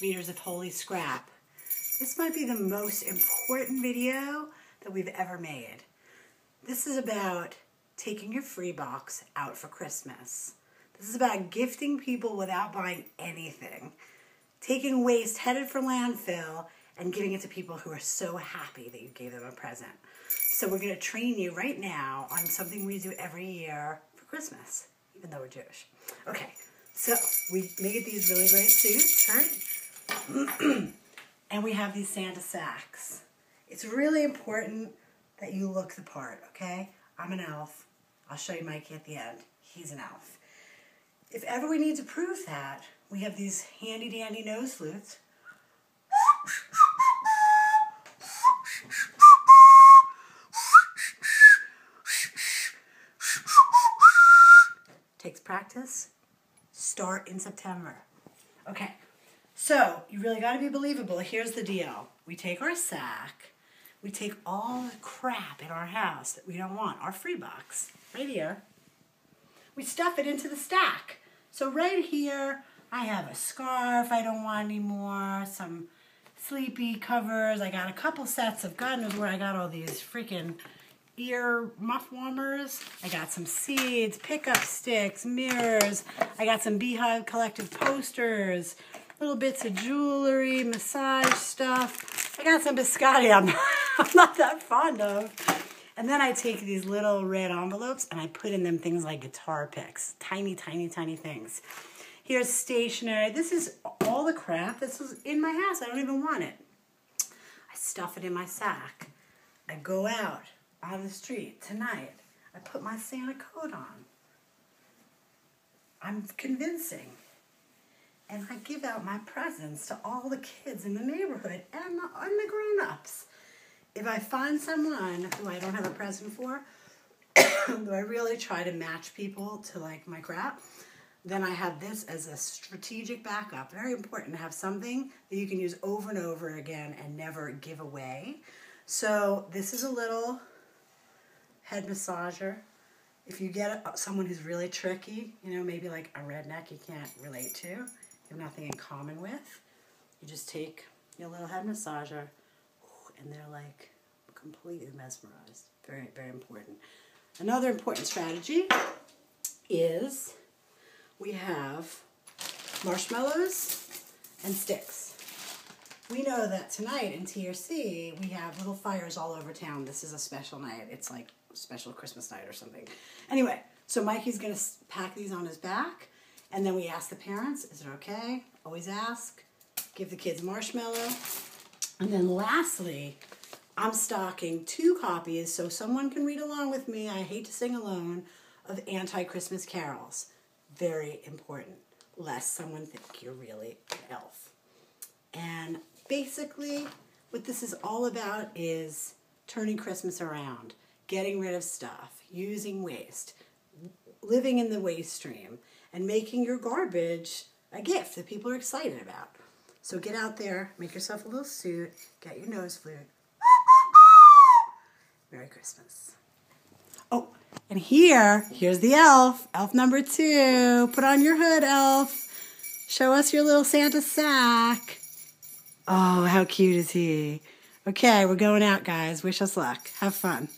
readers of Holy Scrap. This might be the most important video that we've ever made. This is about taking your free box out for Christmas. This is about gifting people without buying anything. Taking waste headed for landfill and giving it to people who are so happy that you gave them a present. So we're going to train you right now on something we do every year for Christmas, even though we're Jewish. Okay, so we made these really great suits, right? and we have these Santa sacks. It's really important that you look the part, okay? I'm an elf. I'll show you Mikey at the end. He's an elf. If ever we need to prove that, we have these handy dandy nose flutes. Takes practice. Start in September. Okay, so you really got to be believable. Here's the deal we take our sack, we take all the crap in our house that we don't want, our free box, right here. We stuff it into the stack. So right here, I have a scarf I don't want anymore, some sleepy covers. I got a couple sets of knows where I got all these freaking ear muff warmers. I got some seeds, pickup sticks, mirrors. I got some Beehive Collective posters, little bits of jewelry, massage stuff. I got some biscotti I'm, I'm not that fond of. And then I take these little red envelopes and I put in them things like guitar picks, tiny, tiny, tiny things. Here's stationery. This is all the crap. This is in my house. I don't even want it. I stuff it in my sack. I go out on the street tonight. I put my Santa coat on. I'm convincing. And I give out my presents to all the kids in the neighborhood and the, and the grown-ups. If I find someone who I don't have a present for, do I really try to match people to like my crap? Then I have this as a strategic backup. Very important to have something that you can use over and over again and never give away. So this is a little head massager. If you get someone who's really tricky, you know, maybe like a redneck you can't relate to, have nothing in common with, you just take your little head massager and they're like completely mesmerized. Very, very important. Another important strategy is we have marshmallows and sticks. We know that tonight in T or C we have little fires all over town. This is a special night. It's like special Christmas night or something. Anyway, so Mikey's going to pack these on his back, and then we ask the parents, is it okay? Always ask. Give the kids marshmallow. And then lastly, I'm stocking two copies so someone can read along with me. I hate to sing alone of anti-Christmas carols. Very important, lest someone think you're really an elf. And basically, what this is all about is turning Christmas around getting rid of stuff, using waste, living in the waste stream, and making your garbage a gift that people are excited about. So get out there, make yourself a little suit, get your nose flute. Merry Christmas. Oh, and here, here's the elf, elf number two. Put on your hood, elf. Show us your little Santa sack. Oh, how cute is he? Okay, we're going out, guys. Wish us luck. Have fun.